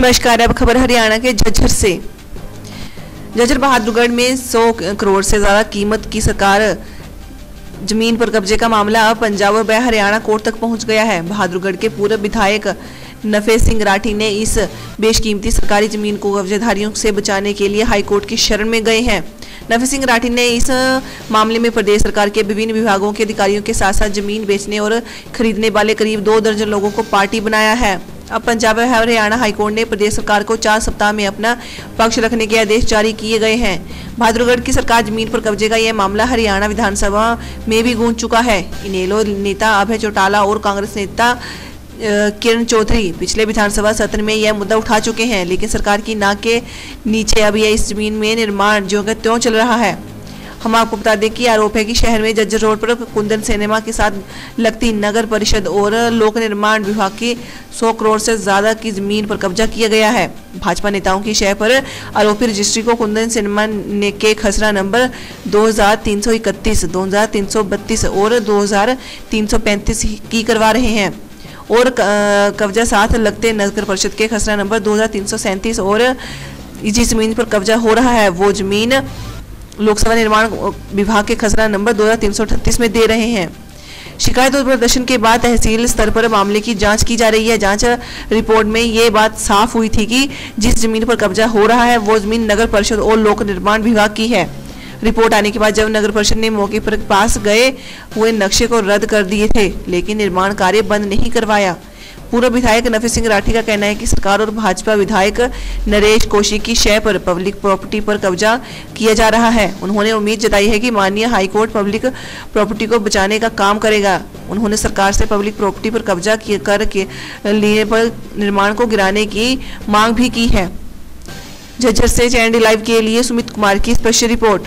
नमस्कार अब खबर हरियाणा के झज्जर से। झज्जर बहादुरगढ़ में 100 करोड़ से ज़्यादा कीमत की सरकार, ज़मीन पर कब्जे का मामला, अब पंजाब और हरियाणा कोर्ट तक पहुँच गया है। बहादुरगढ़ के पूर्व विधायक नफे सिंह राठी ने इस बेशकीमती सरकारी ज़मीन को कब्जेधारियों से बचाने के लिए हाईकोर्ट की शरण में गए हैं। नफे सिंह राठी ने इस मामले में प्रदेश सरकार के विभिन्न विभागों के अधिकारियों के साथ साथ ज़मीन बेचने और खरीदने वाले करीब दो दर्जन लोगों को पार्टी बनाया है। अब पंजाब और हरियाणा हाईकोर्ट ने प्रदेश सरकार को चार सप्ताह में अपना पक्ष रखने के आदेश जारी किए गए हैं। बहादुरगढ़ की सरकार ज़मीन पर कब्जे का यह मामला हरियाणा विधानसभा में भी गूंज चुका है। इनेलो नेता अभय चौटाला और कांग्रेस नेता किरण चौधरी पिछले विधानसभा सत्र में यह मुद्दा उठा चुके हैं, लेकिन सरकार की नाक के नीचे अब यह इस ज़मीन में निर्माण जो त्यों चल रहा है। हम आपको बता दें कि आरोप है कि शहर में जज्जर रोड पर कुंदन सिनेमा के साथ लगती नगर परिषद और लोक निर्माण विभाग की 100 करोड़ से ज़्यादा की ज़मीन पर कब्जा किया गया है। भाजपा नेताओं की शहर पर आरोपी रजिस्ट्री को कुंदन सिनेमा ने के खसरा नंबर 2331, 2332 और 2335 की करवा रहे हैं और कब्जा साथ लगते नगर परिषद के खसरा नंबर दो हज़ार तीन सौ सैंतीस और जिस ज़मीन पर कब्जा हो रहा है वो ज़मीन लोकसभा निर्माण विभाग के खसरा नंबर दो में दे रहे हैं। शिकायत और प्रदर्शन के बाद तहसील स्तर पर मामले की जाँच की जा रही है। जाँच रिपोर्ट में ये बात साफ़ हुई थी कि जिस ज़मीन पर कब्जा हो रहा है, वो ज़मीन नगर परिषद और लोक निर्माण विभाग की है। रिपोर्ट आने के बाद जब नगर परिषद ने मौके पर पास गए, हुए नक्शे को रद्द कर दिए थे, लेकिन निर्माण कार्य बंद नहीं करवाया। पूर्व विधायक नफी सिंह राठी का कहना है कि सरकार और भाजपा विधायक नरेश कोशी की शय पर पब्लिक प्रॉपर्टी पर कब्जा किया जा रहा है। उन्होंने उम्मीद जताई है कि माननीय हाईकोर्ट पब्लिक प्रॉपर्टी को बचाने का काम करेगा। उन्होंने सरकार से पब्लिक प्रॉपर्टी पर कब्जा कर के लिए पर निर्माण को गिराने की मांग भी की है। झज्जर से चैंडी लाइव के लिए सुमित कुमार की स्पेशल रिपोर्ट।